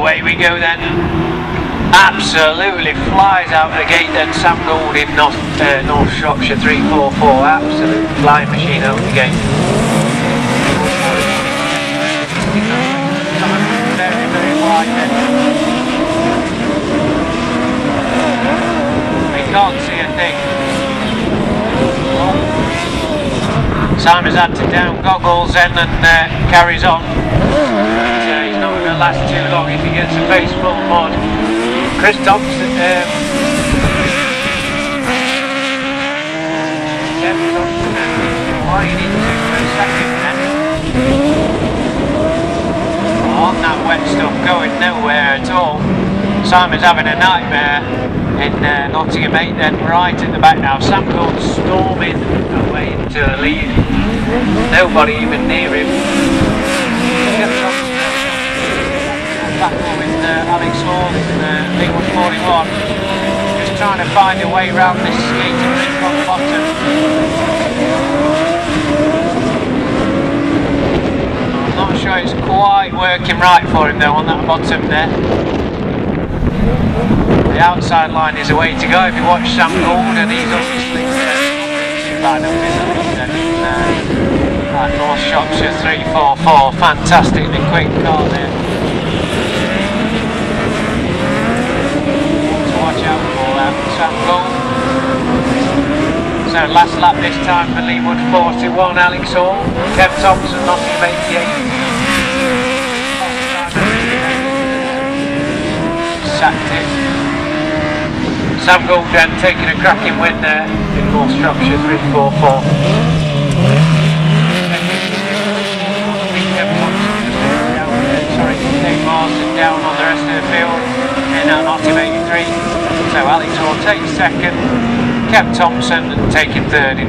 away we go then. Absolutely flies out of the gate then. Sam Gould in North, uh, North Shropshire 344. Absolute flying machine out of the gate. Very, very wide then. We can't see a thing. Simon's had to down goggles then and uh, carries on. So he's not going to last too long if he gets a face full of mud. Chris Thompson, um, Kevin Thompson, into for second then. On that wet stuff going nowhere at all. Simon's having a nightmare in uh, Nottingham 8 then right at the back now. Sam Gould storming away into the lead. Nobody even near him. Uh, Alex in uh, League 41. Just trying to find a way around this skating rink on bottom. I'm not sure it's quite working right for him though on that bottom there. The outside line is the way to go if you watch Sam Gould and he's obviously uh, bad up in the. Uh, that North Shropshire 344, fantastically quick car there. To watch out for that Sam Gould. So last lap this time for Leewood 41, Alex Hall, Kev Thompson, Nottingham 88. Sacked. Sam Gould then taking a cracking win there in North Shropshire 344. Sorry, Dave Martin down on the rest of the field in uh, Nottingham 83. So Alex Hall takes second, Kev Thompson taking third in